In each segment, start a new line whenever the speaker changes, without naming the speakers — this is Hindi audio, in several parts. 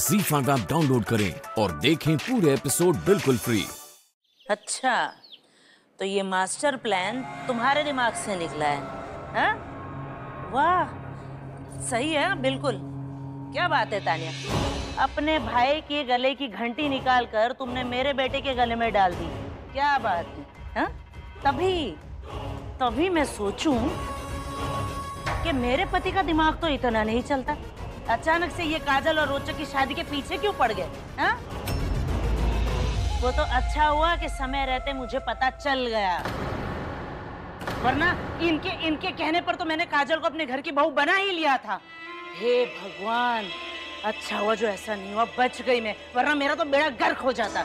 जी फाइव ऐप डाउनलोड करें और देखें पूरे एपिसोड बिल्कुल फ्री।
अच्छा तो ये मास्टर प्लान तुम्हारे दिमाग से निकला है, हा? वाह, सही है बिल्कुल। क्या बात है, तानिया? अपने भाई के गले की घंटी निकाल कर तुमने मेरे बेटे के गले में डाल दी। क्या बात है, हा? तभी तभी मैं सोचूं कि मेरे पति का दिमाग तो इतना नहीं चलता। अचानक से ये काजल और रोचक की शादी के पीछे क्यों पड़ गए हाँ? वो तो अच्छा हुआ कि समय रहते मुझे पता चल गया। वरना इनके इनके कहने पर तो मैंने काजल को अपने घर की बहू बना ही लिया था। हे भगवान अच्छा हुआ जो ऐसा नहीं हुआ बच गई मैं वरना मेरा तो बेड़ा गर्क हो जाता।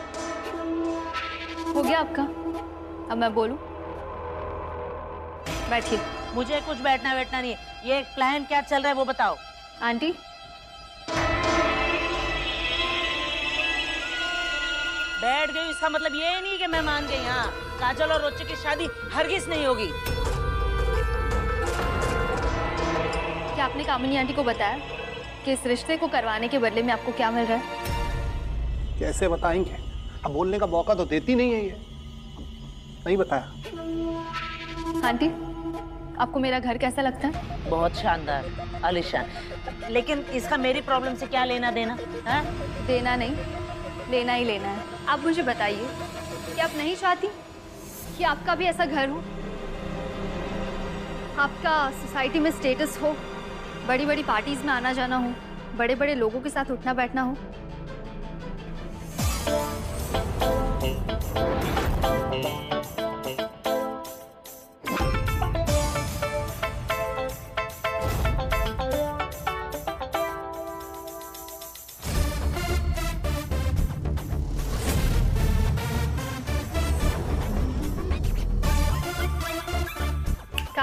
हो गया आपका? अब मैं बोलूँ? बैठिए।
मुझे कुछ बैठना बैठना नहीं है। ये प्लान क्या चल रहा है वो बताओ।
आंटी
बैठ गई इसका मतलब ये नहीं कि मैं मान गई हाँ काजल और रोचे की शादी हरगिज नहीं होगी।
क्या आपने कामिनी आंटी को बताया कि इस रिश्ते को करवाने के बदले में आपको क्या मिल रहा है?
कैसे बताएँगे? अब बोलने का मौका तो देती नहीं है ये। नहीं बताया।
आंटी आपको मेरा घर कैसा लगता है?
बहुत शानदार आलिशान। लेकिन इसका मेरी प्रॉब्लम से क्या लेना देना है?
देना नहीं। लेना ही लेना है। आप मुझे बताइए कि आप नहीं चाहती कि आपका भी ऐसा घर हो? आपका सोसाइटी में स्टेटस हो बड़ी बड़ी पार्टीज़ में आना जाना हो बड़े बड़े लोगों के साथ उठना बैठना हो?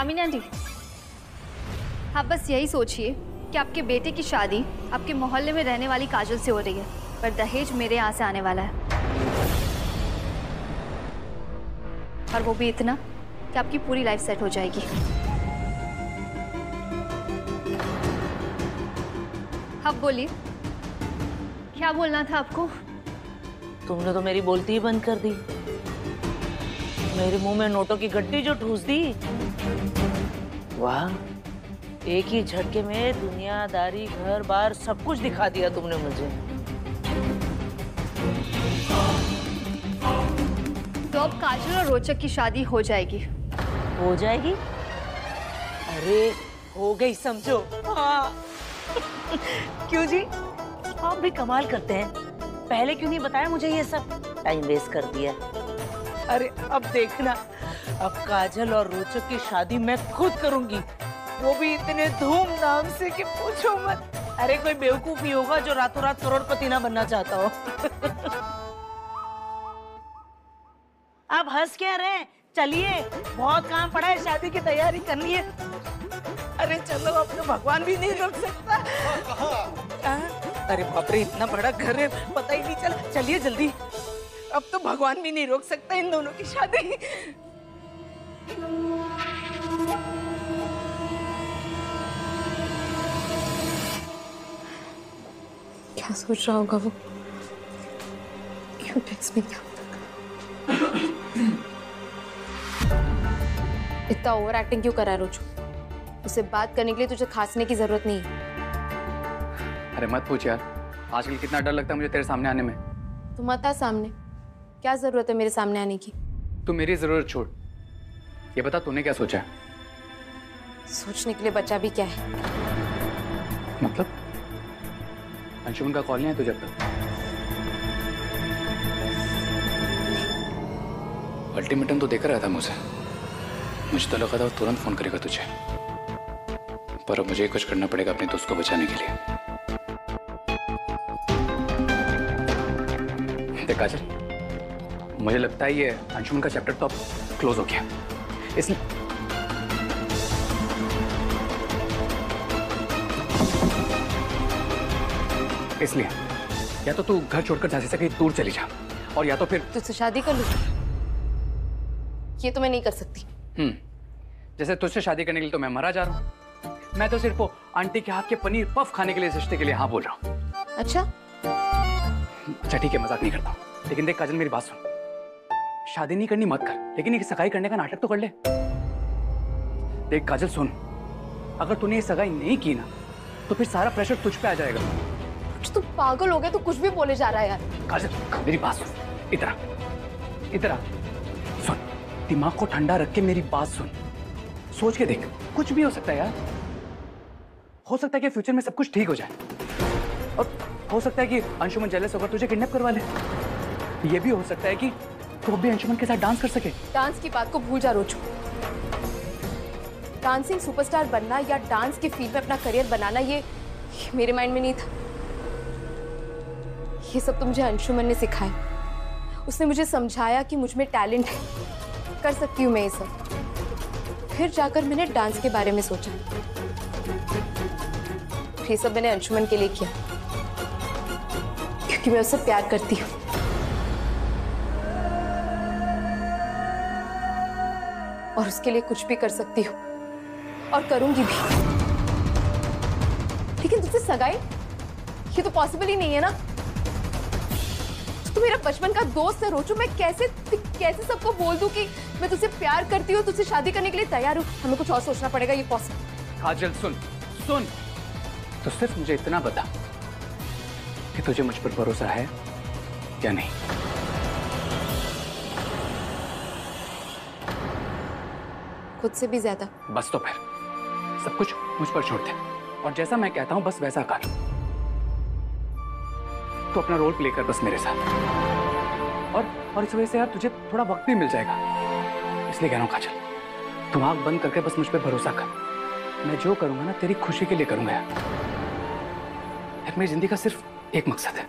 कामिनी आंटी आप बस यही सोचिए कि आपके बेटे की शादी आपके मोहल्ले में रहने वाली काजल से हो रही है, पर दहेज मेरे यहाँ से आने वाला है। और वो भी इतना कि आपकी पूरी लाइफ सेट हो जाएगी। अब बोलिए, क्या बोलना था आपको?
तुमने तो मेरी बोलती ही बंद कर दी। मेरे मुँह में नोटों की गड्डी जो ठूस दी। वाह एक ही झटके में दुनियादारी घर बार सब कुछ दिखा दिया तुमने मुझे।
तो अब काजल और रोचक की शादी हो जाएगी।
हो जाएगी? अरे हो गई समझो। हाँ। क्यों जी? आप भी कमाल करते हैं। पहले क्यों नहीं बताया मुझे ये सब? टाइम वेस्ट कर दिया। अरे अब देखना। अब काजल और रोचक की शादी मैं खुद करूँगी। वो भी इतने धूमधाम से कि पूछो मत। अरे कोई बेवकूफ़ ही होगा जो रातों रात करोड़पति ना बनना चाहता हो। आप हंस क्या रहे चलिए बहुत काम पड़ा है शादी की तैयारी करनी है। अरे चलो अब तो भगवान भी नहीं रोक सकता। हाँ? अरे बाप रे इतना बड़ा घर है पता ही नहीं चला। चलिए जल्दी। अब तो भगवान भी नहीं रोक सकता इन दोनों की शादी।
क्या सोच रहा होगा वो? क्यों टेक्स्ट में क्या इतना ओवर एक्टिंग क्यों करा रोजू? उससे बात करने के लिए तुझे खांसने की ज़रूरत नहीं है।
अरे मत पूछ यार। आजकल कितना डर लगता है मुझे तेरे सामने आने में।
तो मत आ सामने। क्या ज़रूरत है मेरे सामने आने की?
तू मेरी ज़रूरत छोड़। ये बता तूने क्या सोचा
सोचने के लिए बचा भी क्या है?
मतलब? अंशुमन का कॉल नहीं है तुझे तक? अल्टीमेटम तो देख रहा था मुझे मुझे तो लगा था वो तुरंत फ़ोन करेगा तुझे। पर अब मुझे कुछ करना पड़ेगा अपने दोस्त को बचाने के लिए। देख काजल मुझे लगता है ये अंशुमन का चैप्टर तो अब क्लोज हो गया। इसलिए इसलिए या तो तू घर छोड़कर झांसी से कहीं दूर चली जा और या तो फिर
तुझसे शादी कर लूँ? ये तो मैं नहीं कर सकती।
हम्म जैसे तुझसे शादी करने के लिए तो मैं मरा जा रहा हूँ। मैं तो सिर्फ़ वो आंटी के हाथ के पनीर पफ खाने के लिए रिश्ते के लिए हाँ बोल रहा हूँ।
अच्छा।
अच्छा ठीक है मज़ाक नहीं करता लेकिन देख काजल मेरी बात सुन। शादी नहीं करनी मत कर। लेकिन एक सगाई करने का नाटक तो कर ले। देख काजल सुन। अगर तूने ये सगाई नहीं की ना तो फिर सारा प्रेशर तुझ पे आ जाएगा।
तू पागल हो गया तू कुछ भी बोले जा रहा है यार।
काजल मेरी बात सुन। इधर आ। इधर आ। सुन। दिमाग को ठंडा रख के मेरी बात सुन। सोच के देख। कुछ भी हो सकता है यार। हो सकता है कि फ्यूचर में सब कुछ ठीक हो जाए। और हो सकता है कि अंशुमन जेलस होकर तुझे किडनैप करवा ले। ये भी हो सकता है कि तू भी अंशुमन के साथ डांस कर सके?
डांस की बात को भूल जा रोचू। डांसिंग सुपरस्टार बनना या डांस के फ़ील्ड में अपना करियर बनाना ये, ये मेरे माइंड में नहीं था। ये सब तो मुझे अंशुमन ने सिखाया। उसने मुझे समझाया कि मुझमें टैलेंट है। कर सकती हूँ मैं ये सब। फिर जाकर मैंने डांस के बारे में सोचा। ये सब मैंने अंशुमन के लिए किया। क्योंकि मैं उससे प्यार करती हूँ। और उसके लिए कुछ भी कर सकती हूँ। और करूँगी भी। लेकिन तुझसे सगाई? ये तो पॉसिबल ही नहीं है ना? तू मेरा बचपन का दोस्त है, रोचू। मैं कैसे कैसे सबको बोल दूँ कि मैं तुझसे प्यार करती हूँ, तुझसे शादी करने के लिए तैयार हूँ? हमें कुछ और सोचना पड़ेगा, ये पॉसिबल
काजल, सुन सुन। तो सिर्फ़ मुझे इतना बता कि तुझे मुझ पर भरोसा है या नहीं?
खुद से भी ज़्यादा।
बस तो फिर। सब कुछ मुझ पर छोड़ दे। और जैसा मैं कहता हूँ, बस वैसा कर। तो अपना रोल प्ले कर बस मेरे साथ। और और इस वजह से यार तुझे थोड़ा वक्त भी मिल जाएगा। इसलिए कह रहा हूँ, काजल तुम आँख बंद करके बस मुझ पर भरोसा कर। मैं जो करूँगा ना, तेरी खुशी के लिए करूँगा यार। मेरी ज़िंदगी का सिर्फ़ एक मकसद है।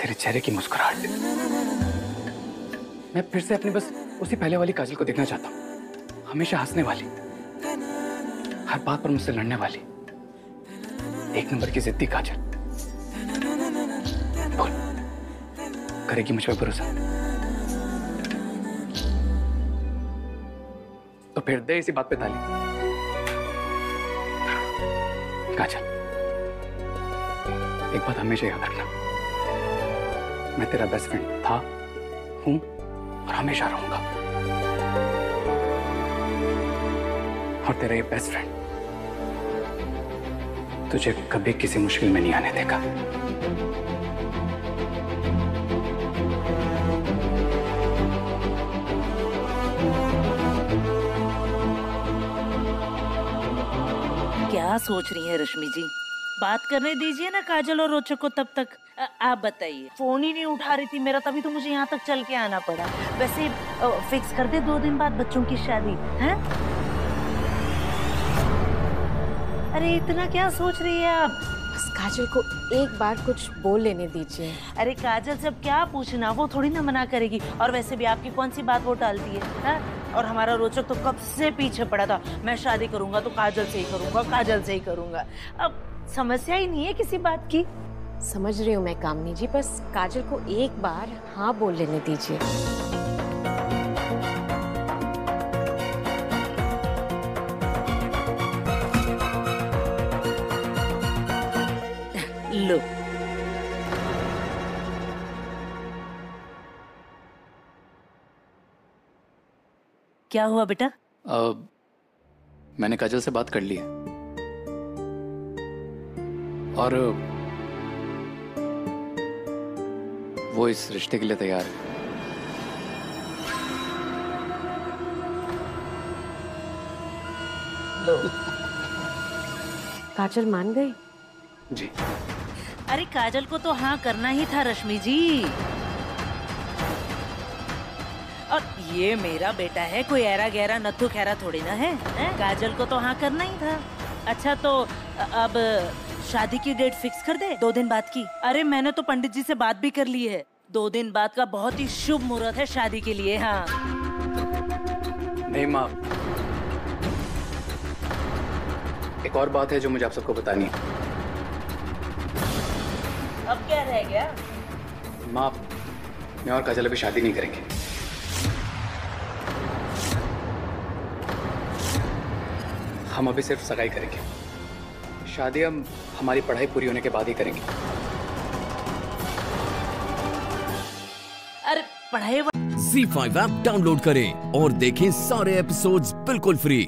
तेरे चेहरे की मुस्कुराहट। मैं फिर से अपनी बस उसी पहले वाली काजल को देखना चाहता हूँ। हमेशा हंसने वाली, हर बात पर मुझसे लड़ने वाली। एक नंबर की जिद्दी काजल। बोल, करेगी मुझ पर भरोसा। तो फिर दे इसी बात पे ताली। काजल, एक बात हमेशा याद रखना। मैं तेरा बेस्ट फ्रेंड था, हूँ और हमेशा रहूँगा। और तेरा ये बेस्ट फ्रेंड तुझे कभी किसी मुश्किल में नहीं आने देगा।
क्या सोच रही है रश्मि जी? बात करने दीजिए ना काजल और रोचक को तब तक। आ, आप बताइए। फ़ोन ही नहीं उठा रही थी मेरा तभी तो मुझे यहाँ तक चल के आना पड़ा। वैसे फिक्स कर दे दो दिन बाद बच्चों की शादी है? अरे इतना क्या सोच रही है आप?
बस काजल को एक बार कुछ बोल लेने दीजिए।
अरे काजल से अब क्या पूछना वो थोड़ी ना मना करेगी। और वैसे भी आपकी कौन सी बात वो टालती है, है? और हमारा रोचक तो कब से पीछे पड़ा था। मैं शादी करूँगा तो काजल से ही करूँगा काजल से ही करूँगा। अब समस्या ही नहीं है किसी बात की।
समझ रही हूँ मैं कामनी जी बस काजल को एक बार हाँ बोल लेने दीजिए।
लो क्या हुआ बेटा?
अब मैंने काजल से बात कर ली है। और वो इस रिश्ते के लिए तैयार है।
लो।
काजल मान गई?
जी।
अरे काजल को तो हाँ करना ही था रश्मि जी। और ये मेरा बेटा है कोई ऐरा गहरा नथु खैरा थोड़ी ना है, है? काजल को तो हाँ करना ही था। अच्छा तो अब शादी की डेट फिक्स कर दे दो दिन बाद की। अरे मैंने तो पंडित जी से बात भी कर ली है। दो दिन बाद का बहुत ही शुभ मुहूर्त है शादी के लिए हाँ।
नहीं माँ। एक और बात है जो मुझे आप सबको बतानी है।
अब क्या रह गया?
माँ मैं और काजल अभी शादी नहीं करेंगे। हम अभी सिर्फ़ सगाई करेंगे। शादी हम हमारी पढ़ाई पूरी होने के बाद ही करेंगे।
अरे पढ़ाई
Z5 फाइव ऐप डाउनलोड करें और देखें सारे एपिसोड्स बिल्कुल फ्री